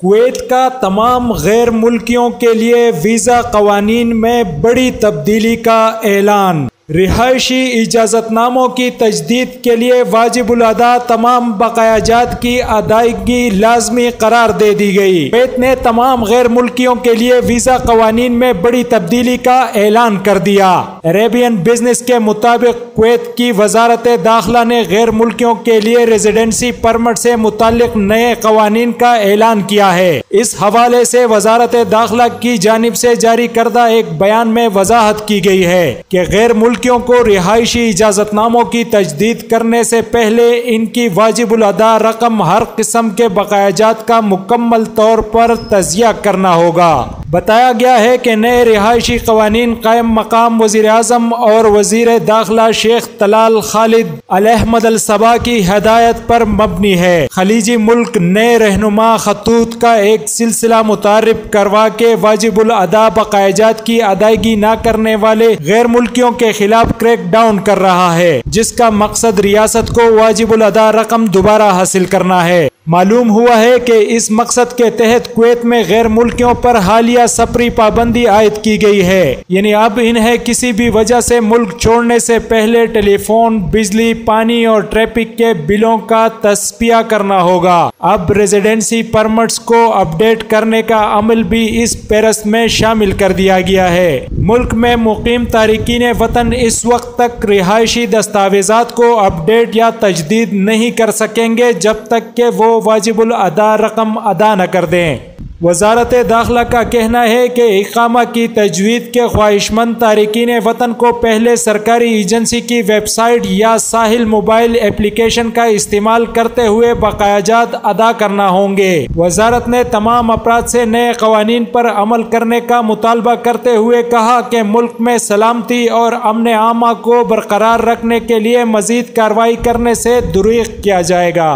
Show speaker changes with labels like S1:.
S1: Kuwait का तमाम गैर मुल्कियों के लिए वीज़ा कवानीन में बड़ी तब्दीली का ऐलान। रिहायशी इजाज़तनामों की तजदीद के लिए वाजिबुलदा तमाम बकायाजात की अदायगी लाजमी करार दे दी गई। कुवैत ने तमाम गैर मुल्कियों के लिए वीज़ा कवानीन में बड़ी तब्दीली का ऐलान कर दिया। अरेबियन बिज़नेस के मुताबिक कुवैत की वजारत दाखिला ने गैर मुल्कियों के लिए रेजिडेंसी परमिट से मुतल नए कवानीन का ऐलान किया है। इस हवाले से वजारत दाखिला की जानब से जारी करदा एक बयान में वजाहत की गई है कि गैर मुल्क मुल्कियों को रिहायशी इजाज़तनामों की तजदीद करने से पहले इनकी वाजिबुल अदा रकम हर किस्म के बकायाजात का मुकम्मल तौर पर तजिया करना होगा। बताया गया है कि नए रिहायशी कवानीन कायम मकाम वज़ीर अजम और वज़ीर दाखिला शेख तलाल खालिद अलहमद सबा की हदायत पर मबनी है। खलीजी मुल्क नए रहनुमा खतूत का एक सिलसिला मुतारफ करवा के वाजिबुल अदा बकायाजात की अदायगी न करने वाले गैर मुल्कियों के खिलाफ क्रैक डाउन कर रहा है, जिसका मकसद रियासत को वाजिबुल अदा रकम दोबारा हासिल करना है। मालूम हुआ है कि इस मकसद के तहत कुवैत में गैर मुल्कियों पर हालिया सफरी पाबंदी आयद की गई है। यानी अब इन्हें किसी भी वजह से मुल्क छोड़ने से पहले टेलीफोन, बिजली, पानी और ट्रैफ़िक के बिलों का तस्पिया करना होगा। अब रेजिडेंसी परमिट्स को अपडेट करने का अमल भी इस पेरस में शामिल कर दिया गया है। मुल्क में मुकीम तारकिन वतन इस वक्त तक रिहायशी दस्तावेजात को अपडेट या तजदीद नहीं कर सकेंगे, जब तक के वो वाजिबुल अदा रकम अदा न कर दें। वजारत दाखिला का कहना है कि इकामा की तजवीज़ के ख्वाहिशमंद तारकिन वतन को पहले सरकारी एजेंसी की वेबसाइट या साहिल मोबाइल एप्लीकेशन का इस्तेमाल करते हुए बकायाजात अदा करना होंगे। वजारत ने तमाम अफराद से नए कवानीन पर अमल करने का मुतालबा करते हुए कहा कि मुल्क में सलामती और अमन आमा को बरकरार रखने के लिए मजीद कार्रवाई करने से दुरुख किया जाएगा।